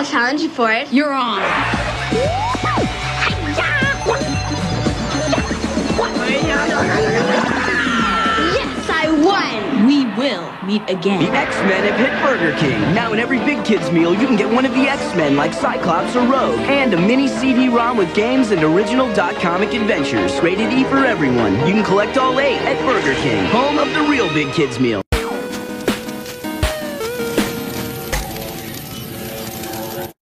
I'll challenge you for it. You're on. Yes, I won. We will meet again. The X-Men have hit Burger King. Now in every Big Kids meal, you can get one of the X-Men like Cyclops or Rogue, and a mini CD-ROM with games and original dot comic adventures. Rated E for everyone. You can collect all eight at Burger King, home of the real Big Kids meal.